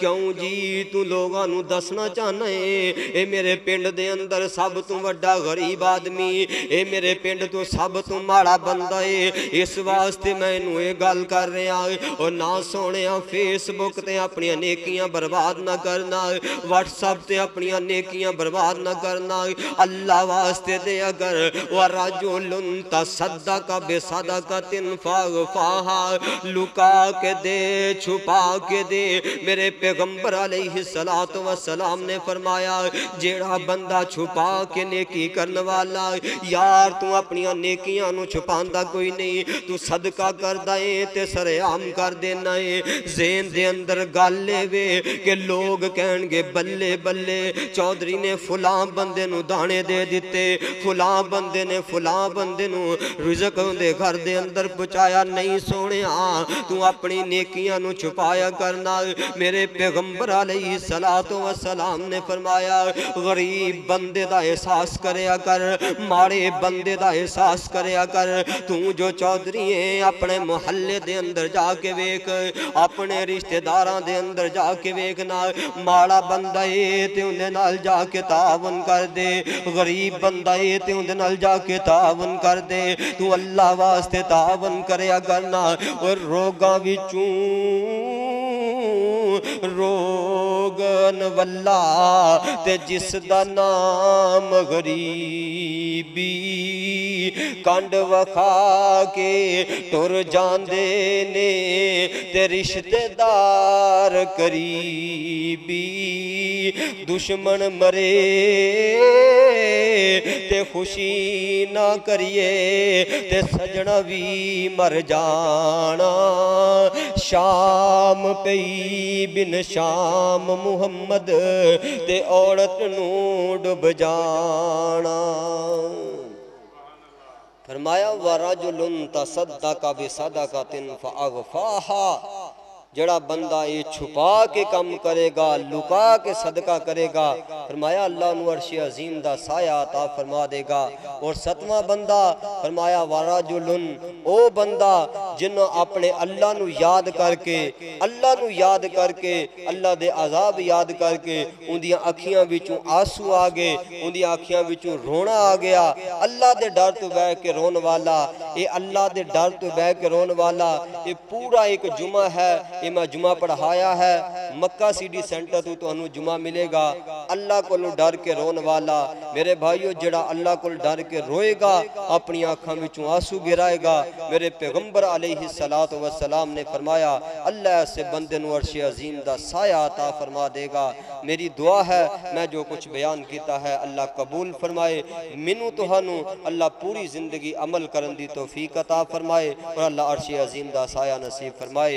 क्यों जी तू लोगों दसना चाहना है ये मेरे पिंड के अंदर सब तो व्डा गरीब आदमी ये मेरे पिंड तो सब तो माड़ा बंदा है इस वास्ते मैं इनू ये गल कर रहा है और ना सोने फेसबुक ते अपन नेकियाँ बर्बाद ना करना है वट्सअप ते अपन नेकियाँ बर्बाद ना करना है अल्लाह वास्ते दे अगर वह राजो वराजुलन सदा का बेसादा का तिन फाग फाहा। लुका के दे, छुपा के दे। मेरे पैगंबर सलात व सलाम ने फरमाया, जेड़ा बंदा छुपा के नेकी करने वाला यार तू अपन नेकियाँ छुपा कोई नहीं। तू तू सदका कर दे सरेआम कर देना है जेन दे अंदर गल वे के लोग कह गए बल्ले बल्ले चौधरी ने फुला बंदे दाने दे दिते फुला बंदे ने फुला बंदे रिजक दे घर दे अंदर पहुँचाया नहीं सोने तू अपनी नेकिया छुपाया करना मेरे पैगंबर आई सलाह तो सलाम ने फरमाया गरीब बंदे का एहसास कर माड़े बंदे का एहसास कर तू जो चौधरी है अपने मोहल्ले के अंदर जाके वेख, अपने रिश्तेदार के अंदर जाके वेखना माड़ा बंदा है तो उन्हें जाके तावन कर दे, गरीब बंदा है तो उन्हें जाके तावन कर दे। तू अल्लाह वास्ते तावन करया करना, और रोगा भी चू ਤੂੰ ਰੋਗਨ ਵੱਲਾ ਤੇ ਜਿਸ ਦਾ ਨਾਮ ਗਰੀਬੀ ਕੰਡ ਵਖਾ ਕੇ ਤੁਰ ਜਾਂਦੇ ਨੇ ਤੇ ਰਿਸ਼ਤੇਦਾਰ ਕਰੀਬੀ ਦੁਸ਼ਮਣ ਮਰੇ ਤੇ ਖੁਸ਼ੀ ਨਾ ਕਰੀਏ ਤੇ ਸਜਣਾ ਵੀ ਮਰ ਜਾਣਾ। ਸ਼ਾਮ ਪਈ बिन शाम मुहम्मद ते औरत नु डुब जाना फरमाया का तिन बिसदकतिन फअगफाहा। जड़ा बंदा ये छुपा के कम करेगा, लुका के सदका करेगा। फरमाया, अल्लाह नर्श अजीम का साया आता फरमा देगा। और सतवा बंदा, फरमाया वारा जो ओ बंदा जिन्हों अपने अल्लाह नु याद करके, अल्लाह नु याद करके, अल्लाह दे आजाब याद करके उनदियाँ अखियाँ आँसू आ गए उनदियाँ अखियाँ रोना आ गया। अल्लाह के डर तो बह के रोन वाला ये अल्लाह के डर तो बह के रोन वाला ये पूरा एक जुमा है कि मैं जुमा पढ़ाया है, मक्का सिटी सेंटर तू तो जुमा मिलेगा। अल्लाह को डर के रोन वाला, मेरे भाइयों, जड़ा अल्लाह को डर के रोएगा, अपनी आँखों में आँसू गिराएगा। मेरे पैगंबर अले ही सलात सलाम ने फरमाया, अल्लाह ऐसे बंदे अर्श अजीम का साया आता फरमा देगा। मेरी दुआ है, मैं जो कुछ बयान किया है, अल्लाह कबूल फरमाए। मैनू तो अल्लाह पूरी ज़िंदगी अमल करने की तोफीक अता फरमाए और अल्लाह अर्श अजीम का साया नसीब फरमाए।